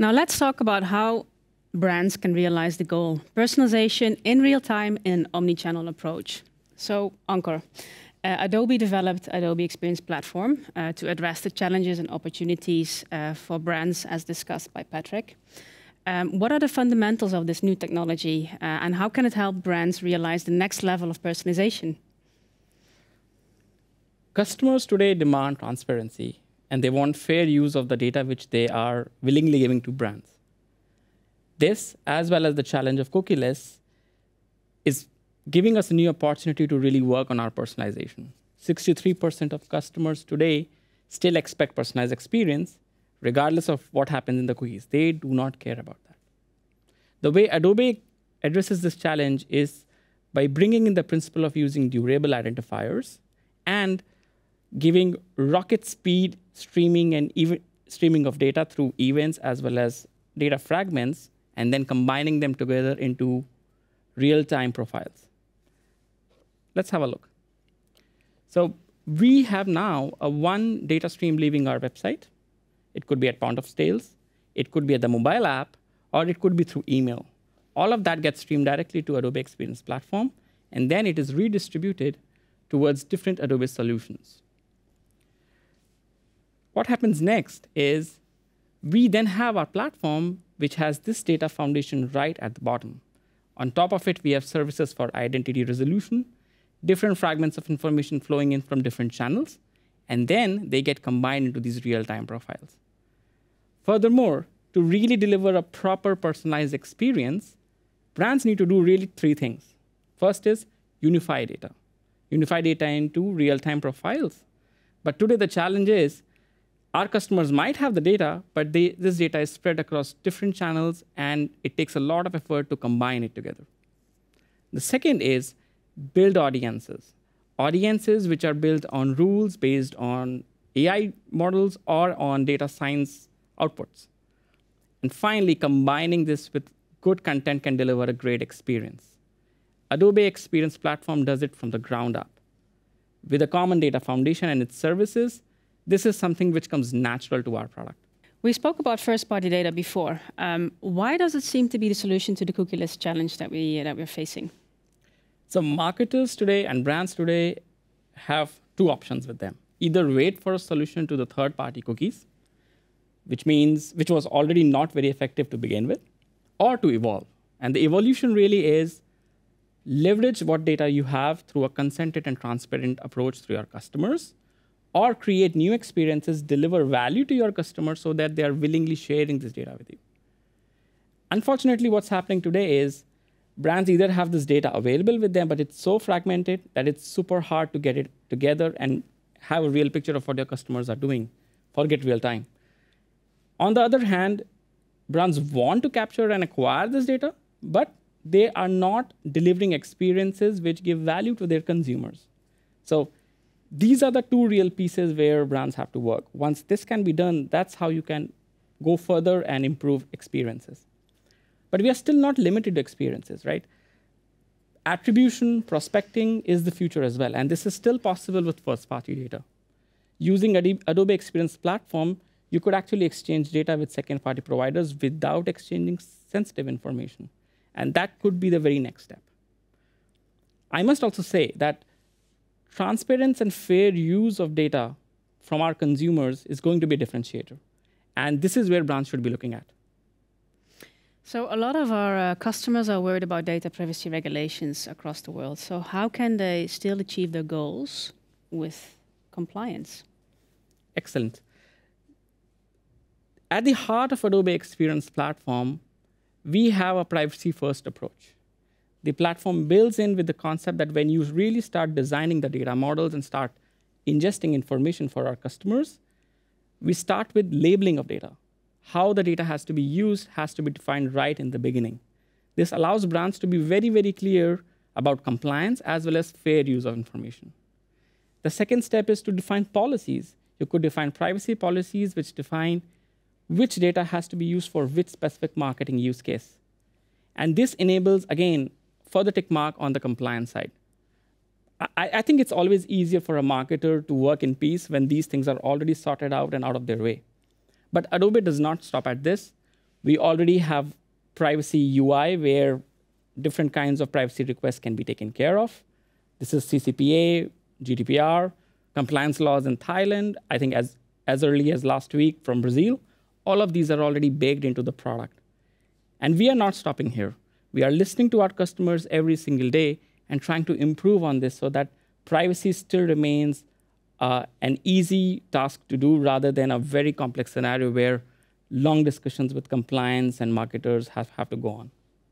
Now let's talk about how brands can realize the goal, personalization in real time in omni-channel approach. So Ankur, uh, Adobe developed Adobe Experience Platform uh, to address the challenges and opportunities uh, for brands as discussed by Patrick. Um, what are the fundamentals of this new technology and how can it help brands realize the next level of personalization? Customers today demand transparency and they want fair use of the data which they are willingly giving to brands. This, as well as the challenge of cookieless, is giving us a new opportunity to really work on our personalization. 63% of customers today still expect personalized experience, regardless of what happens in the cookies. They do not care about that. The way Adobe addresses this challenge is by bringing in the principle of using durable identifiers and giving rocket speed streaming and even streaming of data through events as well as data fragments, and then combining them together into real-time profiles. Let's have a look. So we have now a one data stream leaving our website. It could be at point of sales, it could be at the mobile app, or it could be through email. All of that gets streamed directly to Adobe Experience Platform, and then it is redistributed towards different Adobe solutions. What happens next is we then have our platform which has this data foundation right at the bottom. On top of it, we have services for identity resolution, different fragments of information flowing in from different channels, and then they get combined into these real-time profiles. Furthermore, to really deliver a proper personalized experience, brands need to do really three things. First is unify data. Unify data into real-time profiles. But today the challenge is our customers might have the data, but they, this data is spread across different channels, and it takes a lot of effort to combine it together. The second is build audiences. Audiences which are built on rules based on AI models or on data science outputs. And finally, combining this with good content can deliver a great experience. Adobe Experience Platform does it from the ground up. With a common data foundation and its services, this is something which comes natural to our product. We spoke about first-party data before. Um, why does it seem to be the solution to the cookieless challenge that, we, that we're facing? So marketers today and brands today have two options with them. Either wait for a solution to the third-party cookies, which means which was already not very effective to begin with, or to evolve. And the evolution really is leverage what data you have through a consented and transparent approach through your customers, or create new experiences, deliver value to your customers so that they are willingly sharing this data with you. Unfortunately, what's happening today is brands either have this data available with them, but it's so fragmented that it's super hard to get it together and have a real picture of what your customers are doing. Forget real time. On the other hand, brands want to capture and acquire this data, but they are not delivering experiences which give value to their consumers. So these are the two real pieces where brands have to work. Once this can be done, that's how you can go further and improve experiences. But we are still not limited to experiences, right? Attribution, prospecting is the future as well. And this is still possible with first party data. Using Adobe Experience Platform, you could actually exchange data with second party providers without exchanging sensitive information. And that could be the very next step. I must also say that transparency and fair use of data from our consumers is going to be a differentiator. And this is where brands should be looking at. So a lot of our uh, customers are worried about data privacy regulations across the world. So how can they still achieve their goals with compliance? Excellent. At the heart of Adobe Experience Platform, we have a privacy-first approach the platform builds in with the concept that when you really start designing the data models and start ingesting information for our customers, we start with labeling of data. How the data has to be used has to be defined right in the beginning. This allows brands to be very, very clear about compliance as well as fair use of information. The second step is to define policies. You could define privacy policies which define which data has to be used for which specific marketing use case. And this enables, again, further tick mark on the compliance side. I, I, think it's always easier for a marketer to work in peace when these things are already sorted out and out of their way. But Adobe does not stop at this. We already have privacy UI where different kinds of privacy requests can be taken care of. This is CCPA, GDPR, compliance laws in Thailand, I think as, as early as last week from Brazil. All of these are already baked into the product. And we are not stopping here. We are listening to our customers every single day and trying to improve on this so that privacy still remains uh, an easy task to do rather than a very complex scenario where long discussions with compliance and marketers have, have to go on.